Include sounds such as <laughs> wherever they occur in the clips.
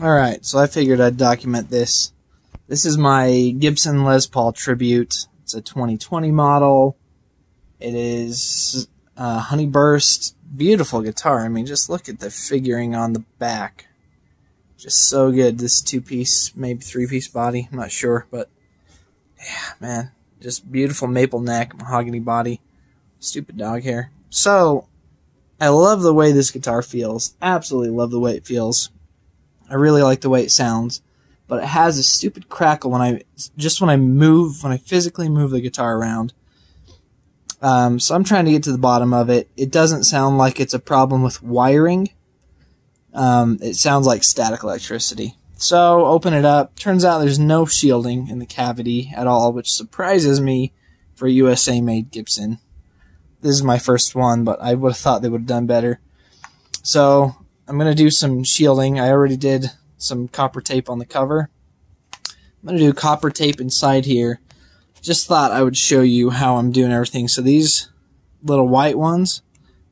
Alright, so I figured I'd document this. This is my Gibson Les Paul Tribute. It's a 2020 model. It is uh, Honey Burst. Beautiful guitar. I mean, just look at the figuring on the back. Just so good. This two piece, maybe three piece body. I'm not sure, but yeah, man. Just beautiful maple neck, mahogany body, stupid dog hair. So, I love the way this guitar feels. Absolutely love the way it feels. I really like the way it sounds, but it has a stupid crackle when I just when I move, when I physically move the guitar around. Um, so I'm trying to get to the bottom of it. It doesn't sound like it's a problem with wiring. Um, it sounds like static electricity. So open it up. Turns out there's no shielding in the cavity at all, which surprises me for USA made Gibson. This is my first one, but I would have thought they would have done better. So I'm going to do some shielding. I already did some copper tape on the cover. I'm going to do copper tape inside here. Just thought I would show you how I'm doing everything. So these little white ones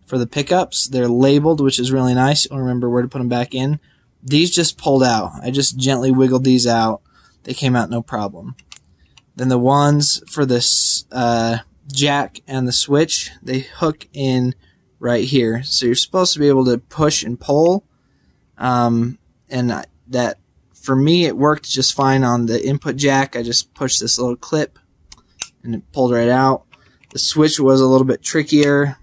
for the pickups, they're labeled, which is really nice. You'll remember where to put them back in. These just pulled out. I just gently wiggled these out. They came out no problem. Then the ones for this uh, jack and the switch, they hook in right here. So you're supposed to be able to push and pull. Um, and that, for me, it worked just fine on the input jack. I just pushed this little clip and it pulled right out. The switch was a little bit trickier.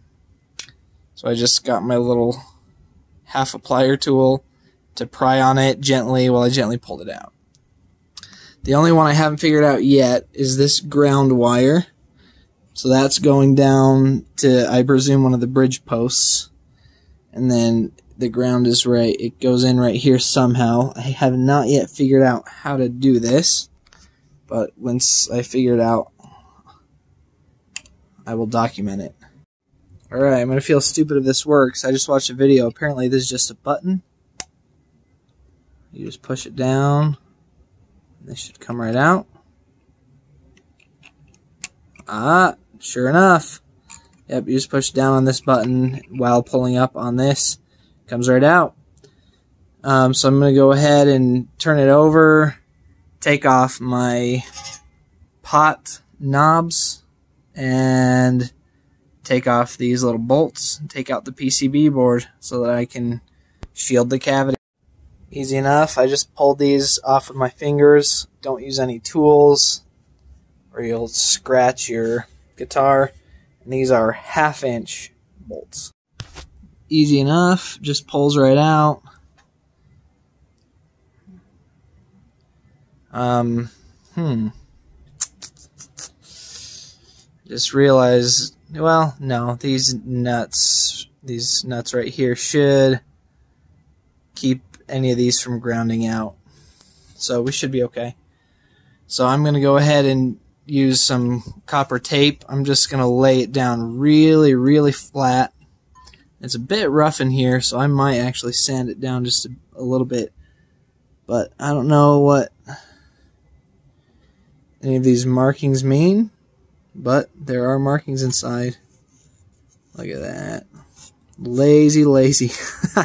So I just got my little half a plier tool to pry on it gently while I gently pulled it out. The only one I haven't figured out yet is this ground wire. So that's going down to, I presume, one of the bridge posts. And then the ground is right, it goes in right here somehow. I have not yet figured out how to do this. But once I figure it out, I will document it. Alright, I'm going to feel stupid if this works. I just watched a video. Apparently this is just a button. You just push it down. This should come right out. Ah, sure enough. Yep, you just push down on this button while pulling up on this. Comes right out. Um, so I'm going to go ahead and turn it over. Take off my pot knobs. And take off these little bolts. Take out the PCB board so that I can shield the cavity. Easy enough. I just pulled these off with my fingers. Don't use any tools or you'll scratch your guitar. And these are half inch bolts. Easy enough. Just pulls right out. Um, hmm. Just realized, well, no, these nuts, these nuts right here should keep any of these from grounding out. So we should be okay. So I'm going to go ahead and use some copper tape. I'm just going to lay it down really, really flat. It's a bit rough in here, so I might actually sand it down just a, a little bit. But I don't know what any of these markings mean, but there are markings inside. Look at that. Lazy, lazy. <laughs>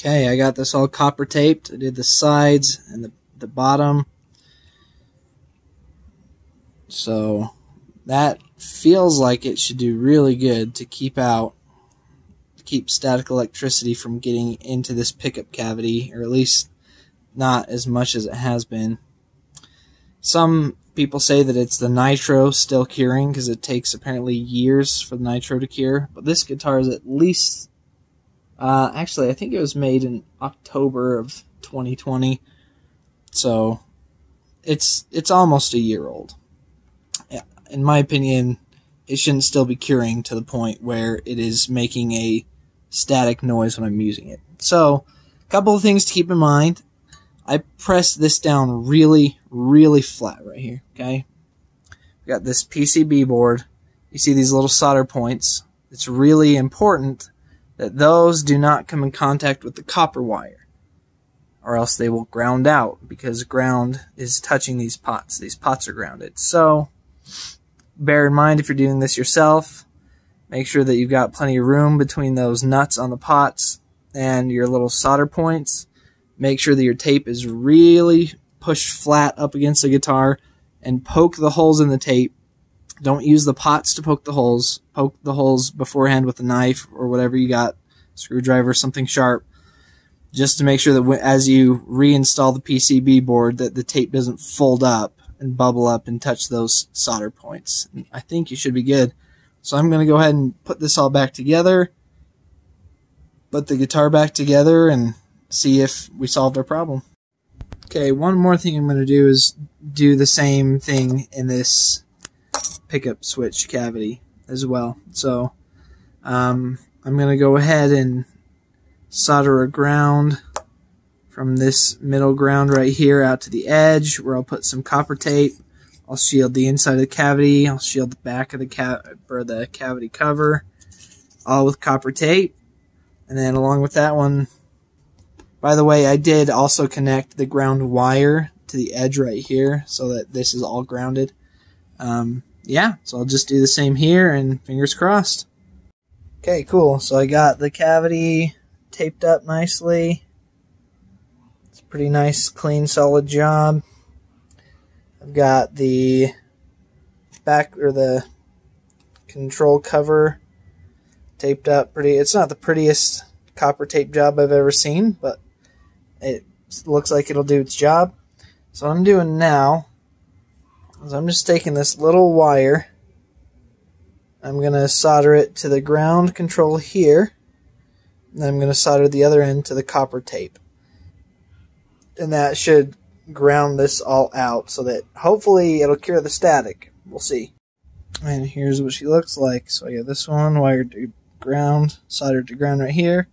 Okay, I got this all copper taped. I did the sides and the, the bottom. So that feels like it should do really good to keep out, keep static electricity from getting into this pickup cavity, or at least not as much as it has been. Some people say that it's the nitro still curing because it takes apparently years for the nitro to cure, but this guitar is at least uh, actually, I think it was made in October of 2020, so it's it's almost a year old. In my opinion, it shouldn't still be curing to the point where it is making a static noise when I'm using it. So, a couple of things to keep in mind. I press this down really, really flat right here. Okay, we got this PCB board. You see these little solder points. It's really important that those do not come in contact with the copper wire, or else they will ground out because ground is touching these pots. These pots are grounded. So, bear in mind if you're doing this yourself, make sure that you've got plenty of room between those nuts on the pots and your little solder points. make sure that your tape is really pushed flat up against the guitar and poke the holes in the tape. Don't use the pots to poke the holes. Poke the holes beforehand with a knife or whatever you got, screwdriver, something sharp, just to make sure that as you reinstall the PCB board that the tape doesn't fold up and bubble up and touch those solder points. And I think you should be good. So I'm going to go ahead and put this all back together, put the guitar back together, and see if we solved our problem. Okay, one more thing I'm going to do is do the same thing in this pickup switch cavity as well. So um, I'm going to go ahead and solder a ground from this middle ground right here out to the edge where I'll put some copper tape. I'll shield the inside of the cavity. I'll shield the back of the ca or the cavity cover, all with copper tape. And then along with that one, by the way, I did also connect the ground wire to the edge right here so that this is all grounded. Um, yeah, so I'll just do the same here and fingers crossed. Okay, cool. So I got the cavity taped up nicely. It's pretty nice, clean, solid job. I've got the back or the control cover taped up pretty. It's not the prettiest copper tape job I've ever seen, but it looks like it'll do its job. So what I'm doing now is I'm just taking this little wire. I'm going to solder it to the ground control here. And I'm going to solder the other end to the copper tape. And that should ground this all out so that hopefully it'll cure the static. We'll see. And here's what she looks like. So I got this one wired to ground, soldered to ground right here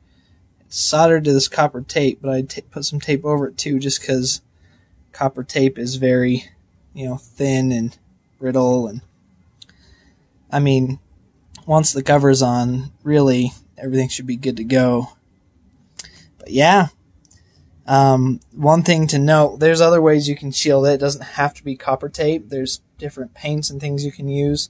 It's soldered to this copper tape, but I put some tape over it too, just because copper tape is very, you know, thin and brittle. And I mean, once the cover's on, really everything should be good to go. But yeah, um, one thing to note: there's other ways you can shield it. It doesn't have to be copper tape. There's different paints and things you can use.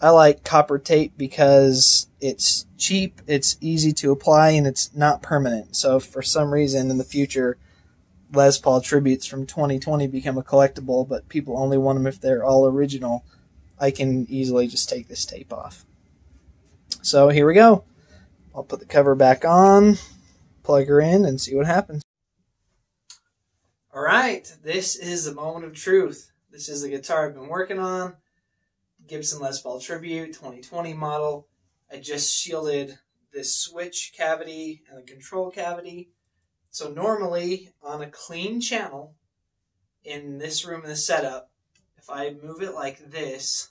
I like copper tape because it's cheap, it's easy to apply, and it's not permanent. So for some reason in the future Les Paul tributes from 2020 become a collectible, but people only want them if they're all original, I can easily just take this tape off. So here we go. I'll put the cover back on, plug her in, and see what happens. All right, this is the moment of truth. This is the guitar I've been working on. Gibson Les Paul Tribute 2020 model. I just shielded this switch cavity and the control cavity. So normally on a clean channel in this room in the setup, if I move it like this,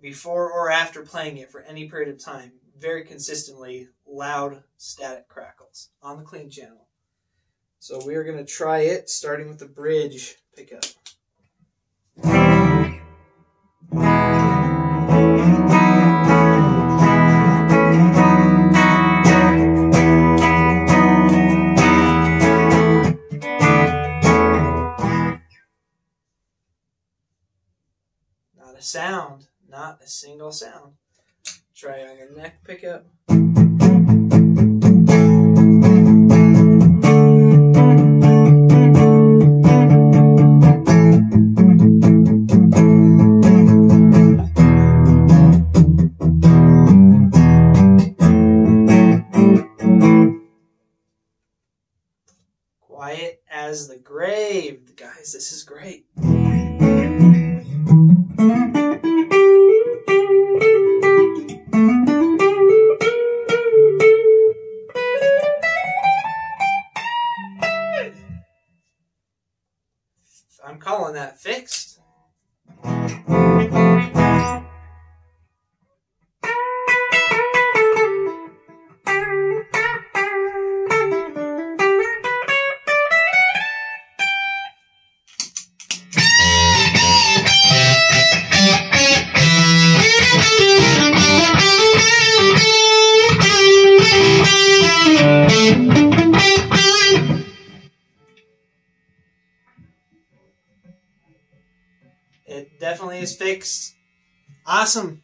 before or after playing it for any period of time, very consistently loud static crackles on the clean channel. So we are going to try it starting with the bridge pickup. Not a sound, not a single sound. Try on your neck pickup. Quiet as the grave. Guys, this is great. I'm calling that fixed. Fixed. Awesome.